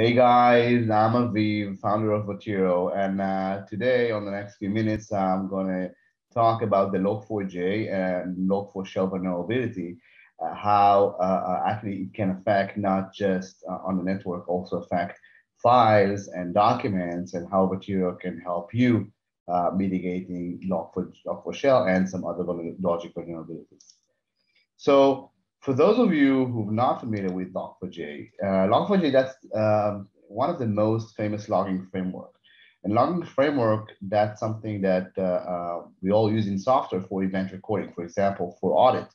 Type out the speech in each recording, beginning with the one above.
Hey guys, I'm Aviv, founder of Votiro, and uh, today on the next few minutes, I'm going to talk about the Log4j and Log4Shell vulnerability, uh, how uh, uh, actually it can affect not just uh, on the network, also affect files and documents, and how Votiro can help you uh, mitigating Log4, Log4Shell and some other logic vulnerabilities. So for those of you who are not familiar with Log4j, uh, Log4j, that's um, one of the most famous logging framework. And logging framework, that's something that uh, uh, we all use in software for event recording. For example, for audit,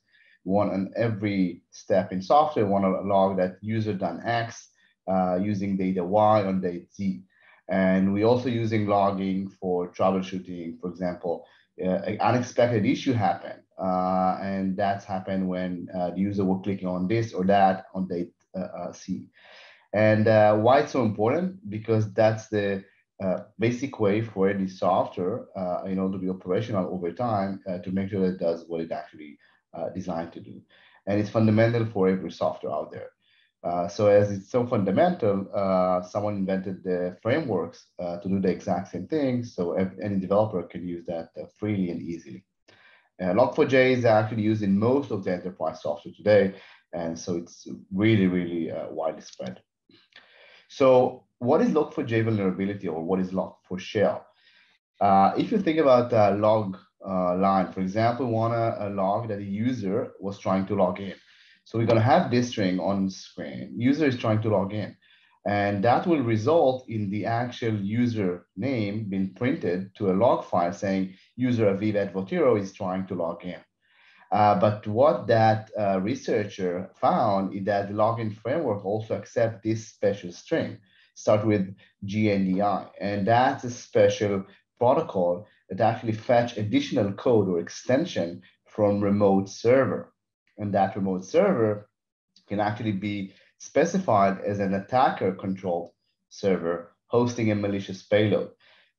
we want on every step in software, we want to log that user done X uh, using data Y on date Z. And we're also using logging for troubleshooting. For example, uh, an unexpected issue happened uh, and that's happened when uh, the user will click on this or that on date uh, uh, C. And uh, why it's so important? Because that's the basic way for any software, in order to be operational over time, to make sure that it does what it actually designed to do. And it's fundamental for every software out there. Uh, so as it's so fundamental, uh, someone invented the frameworks uh, to do the exact same thing. So any developer can use that freely and easily. Uh, Log4j is actually used in most of the enterprise software today. And so it's really, really uh, widely spread. So what is Log4j vulnerability or what is Log4Shell? Uh, if you think about a log uh, line, for example, we want a, log that a user was trying to log in. So we're going to have this string on screen. User is trying to log in. And that will result in the actual user name being printed to a log file saying user Aviv at Votiro is trying to log in. Uh, but what that uh, researcher found is that the login framework also accepts this special string, start with JNDI. And that's a special protocol that actually fetch additional code or extension from remote server. And that remote server can actually be specified as an attacker controlled server hosting a malicious payload.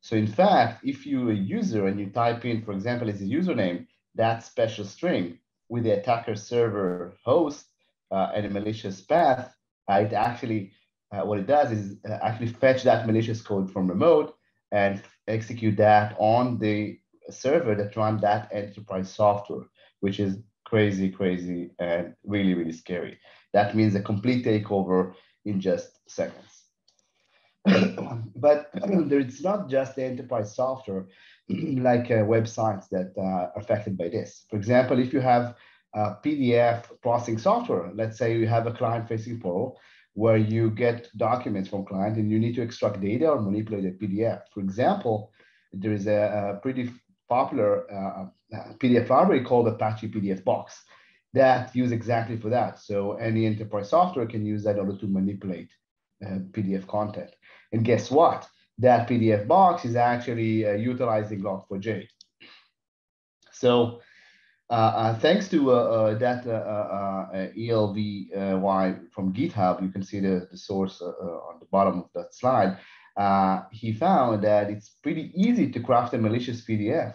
So in fact, if you're a user and you type in, for example, as a username, that special string with the attacker server host uh, and a malicious path, uh, it actually, uh, what it does is uh, actually fetch that malicious code from remote and execute that on the server that run that enterprise software, which is crazy, crazy, and really, really scary. That means a complete takeover in just seconds. but it's not just the enterprise software like uh, websites that uh, are affected by this. For example, if you have a PDF processing software, let's say you have a client-facing portal where you get documents from client and you need to extract data or manipulate a PDF. For example, there is a, a pretty popular uh, uh PDF library called Apache PDF Box that use exactly for that. So any enterprise software can use that in order to manipulate uh, PDF content. And guess what? That PDF box is actually uh, utilizing Log4j. So uh, uh thanks to uh, uh, that ELVY from GitHub, you can see the, the source on the bottom of that slide. he found that it's pretty easy to craft a malicious PDF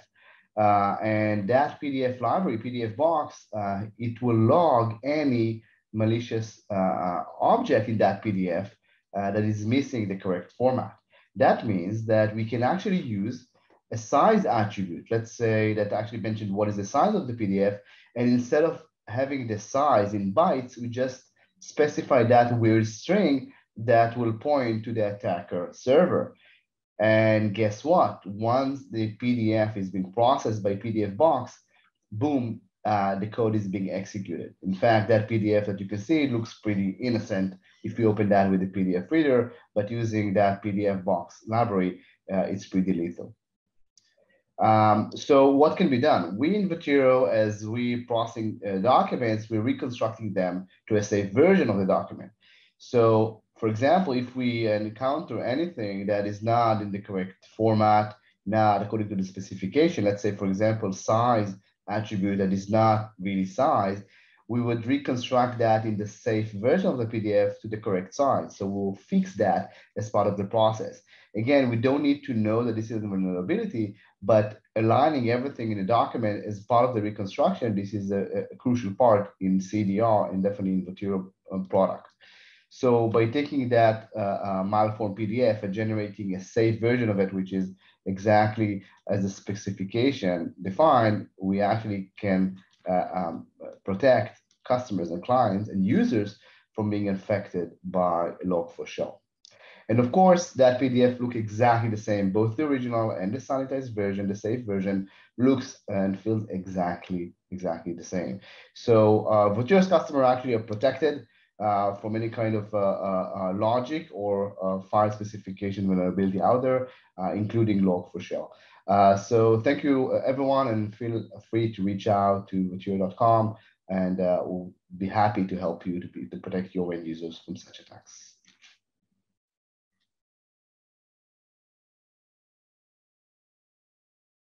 uh, and that PDF library, PDF box, uh, it will log any malicious uh, object in that PDF uh, that is missing the correct format. That means that we can actually use a size attribute. Let's say that actually mentioned what is the size of the PDF. And instead of having the size in bytes, we just specify that weird string that will point to the attacker server. And guess what? Once the PDF is being processed by PDF box, boom, uh, the code is being executed. In fact, that PDF that you can see looks pretty innocent if you open that with the PDF reader, but using that PDF box library, uh, it's pretty lethal. Um, so what can be done? We in Votiro, as we processing uh, documents, we're reconstructing them to a safe version of the document. So for example, if we encounter anything that is not in the correct format, not according to the specification, let's say, for example, size attribute that is not really size, we would reconstruct that in the safe version of the PDF to the correct size. So we'll fix that as part of the process. Again, we don't need to know that this is a vulnerability, but aligning everything in the document as part of the reconstruction, this is a, a crucial part in CDR and definitely in material um, product. So by taking that uh, uh, malformed PDF and generating a safe version of it, which is exactly as the specification defined, we actually can uh, um, protect customers and clients and users from being infected by a Log4Shell. And of course, that PDF look exactly the same. Both the original and the sanitized version, the safe version, looks and feels exactly, exactly the same. So uh, Votiro's customers actually are protected uh, from any kind of uh, uh, uh logic or file specification vulnerability out there, including Log4Shell. so thank you, everyone, and feel free to reach out to Votiro.com, and we'll be happy to help you to, be, to protect your end users from such attacks.